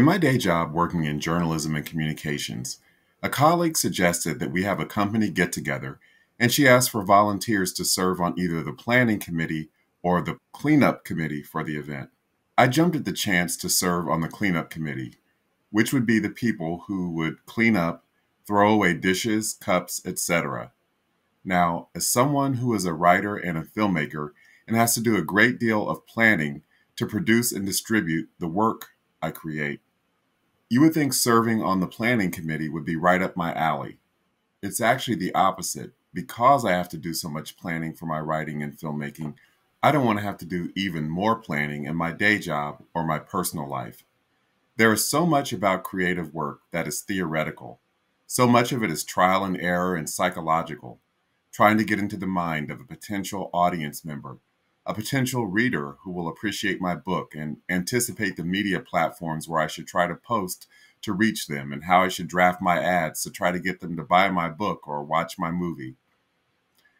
In my day job working in journalism and communications, a colleague suggested that we have a company get together, and she asked for volunteers to serve on either the planning committee or the cleanup committee for the event. I jumped at the chance to serve on the cleanup committee, which would be the people who would clean up, throw away dishes, cups, etc. Now, as someone who is a writer and a filmmaker and has to do a great deal of planning to produce and distribute the work I create. You would think serving on the planning committee would be right up my alley. It's actually the opposite. Because I have to do so much planning for my writing and filmmaking, I don't want to have to do even more planning in my day job or my personal life. There is so much about creative work that is theoretical. So much of it is trial and error and psychological, trying to get into the mind of a potential audience member a potential reader who will appreciate my book and anticipate the media platforms where I should try to post to reach them and how I should draft my ads to try to get them to buy my book or watch my movie.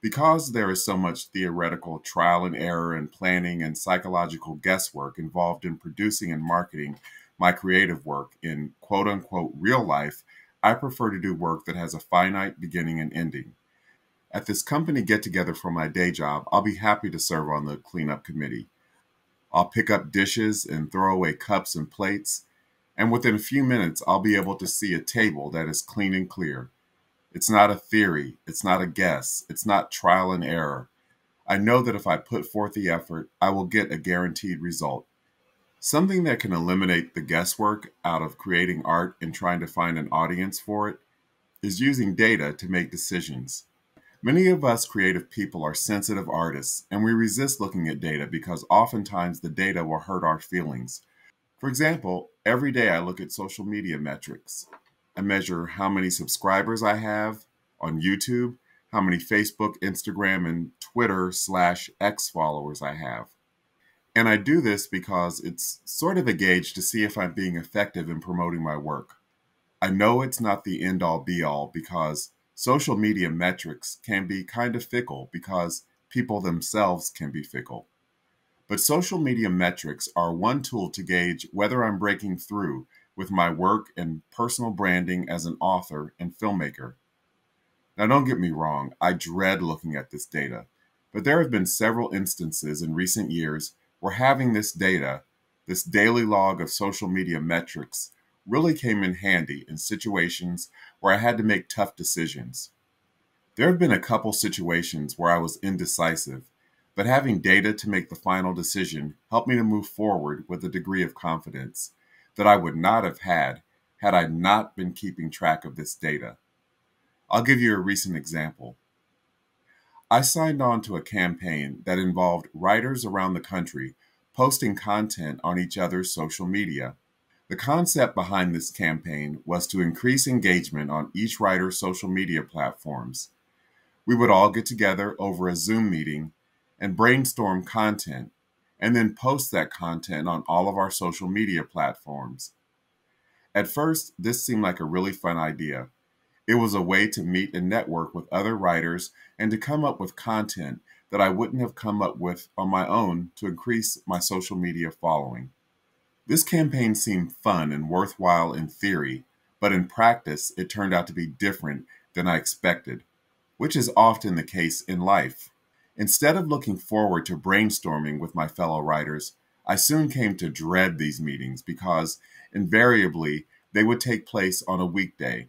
Because there is so much theoretical trial and error and planning and psychological guesswork involved in producing and marketing my creative work in quote unquote real life, I prefer to do work that has a finite beginning and ending. At this company get together for my day job, I'll be happy to serve on the cleanup committee. I'll pick up dishes and throw away cups and plates, and within a few minutes, I'll be able to see a table that is clean and clear. It's not a theory, it's not a guess, it's not trial and error. I know that if I put forth the effort, I will get a guaranteed result. Something that can eliminate the guesswork out of creating art and trying to find an audience for it is using data to make decisions. Many of us creative people are sensitive artists, and we resist looking at data because oftentimes the data will hurt our feelings. For example, every day I look at social media metrics. I measure how many subscribers I have on YouTube, how many Facebook, Instagram, and Twitter slash X followers I have. And I do this because it's sort of a gauge to see if I'm being effective in promoting my work. I know it's not the end all be all because social media metrics can be kind of fickle because people themselves can be fickle. But social media metrics are one tool to gauge whether I'm breaking through with my work and personal branding as an author and filmmaker. Now, don't get me wrong, I dread looking at this data, but there have been several instances in recent years where having this data, this daily log of social media metrics, really came in handy in situations where I had to make tough decisions. There have been a couple situations where I was indecisive, but having data to make the final decision helped me to move forward with a degree of confidence that I would not have had had I not been keeping track of this data. I'll give you a recent example. I signed on to a campaign that involved writers around the country posting content on each other's social media. The concept behind this campaign was to increase engagement on each writer's social media platforms. We would all get together over a Zoom meeting and brainstorm content, and then post that content on all of our social media platforms. At first, this seemed like a really fun idea. It was a way to meet and network with other writers and to come up with content that I wouldn't have come up with on my own to increase my social media following. This campaign seemed fun and worthwhile in theory, but in practice, it turned out to be different than I expected, which is often the case in life. Instead of looking forward to brainstorming with my fellow writers, I soon came to dread these meetings because invariably they would take place on a weekday.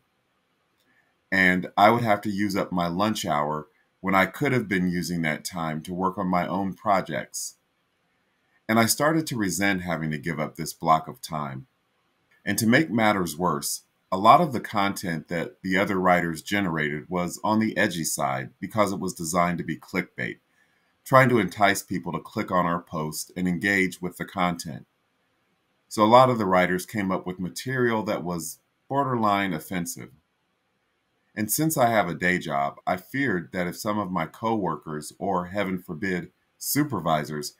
And I would have to use up my lunch hour when I could have been using that time to work on my own projects and I started to resent having to give up this block of time. And to make matters worse, a lot of the content that the other writers generated was on the edgy side because it was designed to be clickbait, trying to entice people to click on our post and engage with the content. So a lot of the writers came up with material that was borderline offensive. And since I have a day job, I feared that if some of my coworkers or heaven forbid supervisors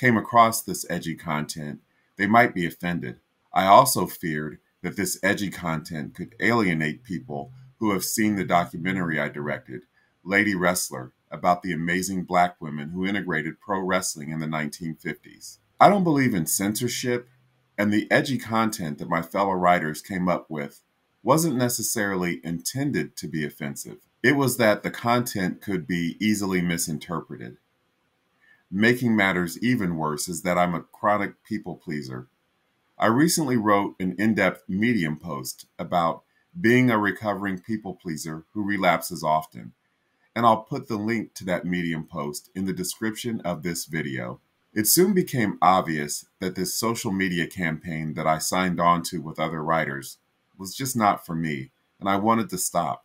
came across this edgy content, they might be offended. I also feared that this edgy content could alienate people who have seen the documentary I directed, Lady Wrestler, about the amazing black women who integrated pro wrestling in the 1950s. I don't believe in censorship, and the edgy content that my fellow writers came up with wasn't necessarily intended to be offensive. It was that the content could be easily misinterpreted. Making matters even worse is that I'm a chronic people pleaser. I recently wrote an in depth Medium post about being a recovering people pleaser who relapses often, and I'll put the link to that Medium post in the description of this video. It soon became obvious that this social media campaign that I signed on to with other writers was just not for me, and I wanted to stop.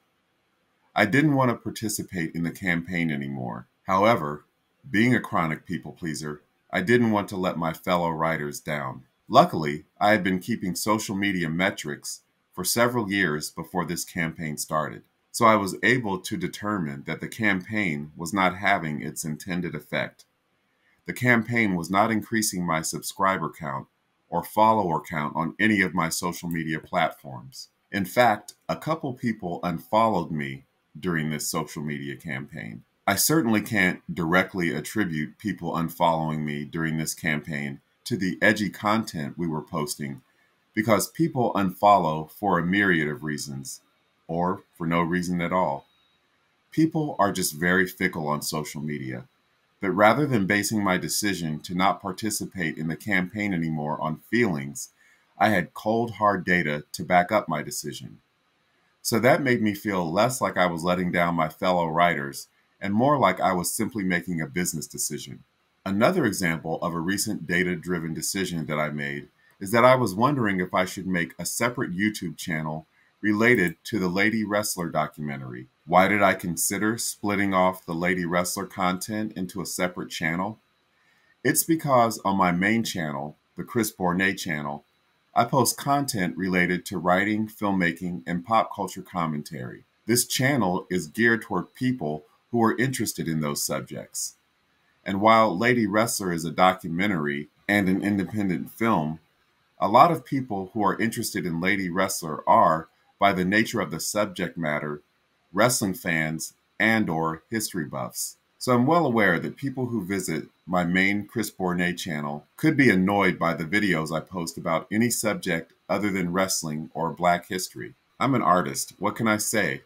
I didn't want to participate in the campaign anymore. However, being a chronic people pleaser, I didn't want to let my fellow writers down. Luckily, I had been keeping social media metrics for several years before this campaign started, so I was able to determine that the campaign was not having its intended effect. The campaign was not increasing my subscriber count or follower count on any of my social media platforms. In fact, a couple people unfollowed me during this social media campaign. I certainly can't directly attribute people unfollowing me during this campaign to the edgy content we were posting because people unfollow for a myriad of reasons or for no reason at all. People are just very fickle on social media. But rather than basing my decision to not participate in the campaign anymore on feelings, I had cold, hard data to back up my decision. So that made me feel less like I was letting down my fellow writers and more like I was simply making a business decision. Another example of a recent data driven decision that I made is that I was wondering if I should make a separate YouTube channel related to the Lady Wrestler documentary. Why did I consider splitting off the Lady Wrestler content into a separate channel? It's because on my main channel, the Chris Bournea channel, I post content related to writing, filmmaking, and pop culture commentary. This channel is geared toward people who are interested in those subjects. And while Lady Wrestler is a documentary and an independent film, a lot of people who are interested in Lady Wrestler are, by the nature of the subject matter, wrestling fans, and or history buffs. So I'm well aware that people who visit my main Chris Bournea channel could be annoyed by the videos I post about any subject other than wrestling or black history. I'm an artist. What can I say?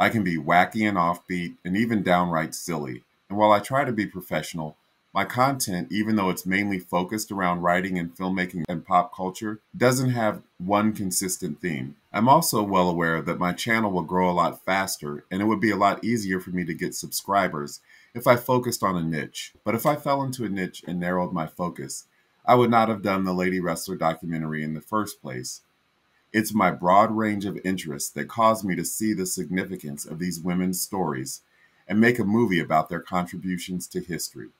I can be wacky and offbeat and even downright silly. And while I try to be professional, my content, even though it's mainly focused around writing and filmmaking and pop culture, doesn't have one consistent theme. I'm also well aware that my channel will grow a lot faster and it would be a lot easier for me to get subscribers if I focused on a niche. But if I fell into a niche and narrowed my focus, I would not have done the Lady Wrestler documentary in the first place. It's my broad range of interests that caused me to see the significance of these women's stories and make a movie about their contributions to history.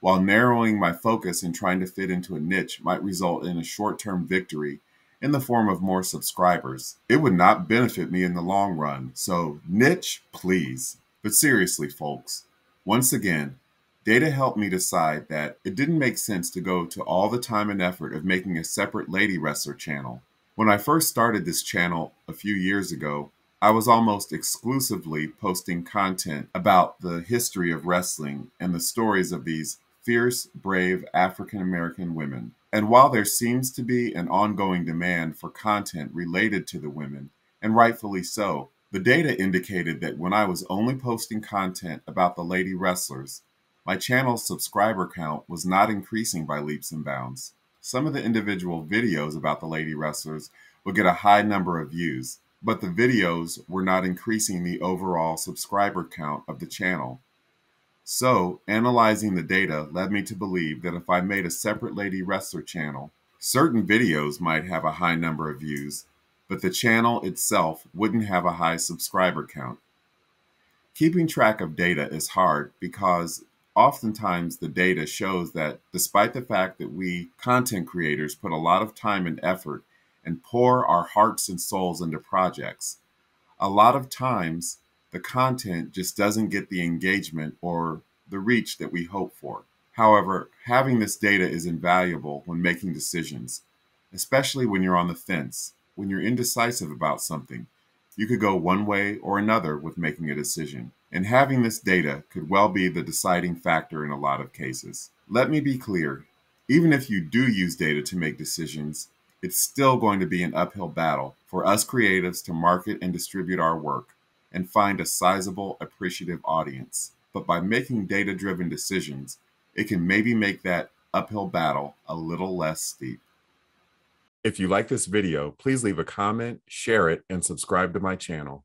While narrowing my focus and trying to fit into a niche might result in a short term victory in the form of more subscribers, it would not benefit me in the long run. So, niche, please. But seriously, folks, once again, data helped me decide that it didn't make sense to go to all the time and effort of making a separate Lady Wrestler channel. When I first started this channel a few years ago, I was almost exclusively posting content about the history of wrestling and the stories of these fierce, brave African American women. And while there seems to be an ongoing demand for content related to the women, and rightfully so, the data indicated that when I was only posting content about the lady wrestlers, my channel's subscriber count was not increasing by leaps and bounds. Some of the individual videos about the lady wrestlers would get a high number of views, but the videos were not increasing the overall subscriber count of the channel. So, analyzing the data led me to believe that if I made a separate Lady Wrestler channel, certain videos might have a high number of views, but the channel itself wouldn't have a high subscriber count. Keeping track of data is hard because oftentimes the data shows that despite the fact that we content creators put a lot of time and effort and pour our hearts and souls into projects, a lot of times the content just doesn't get the engagement or the reach that we hope for. However, having this data is invaluable when making decisions, especially when you're on the fence, when you're indecisive about something. You could go one way or another with making a decision, and having this data could well be the deciding factor in a lot of cases. Let me be clear Even if you do use data to make decisions, it's still going to be an uphill battle for us creatives to market and distribute our work and find a sizable, appreciative audience. But by making data driven decisions, it can maybe make that uphill battle a little less steep. If you like this video, please leave a comment, share it, and subscribe to my channel.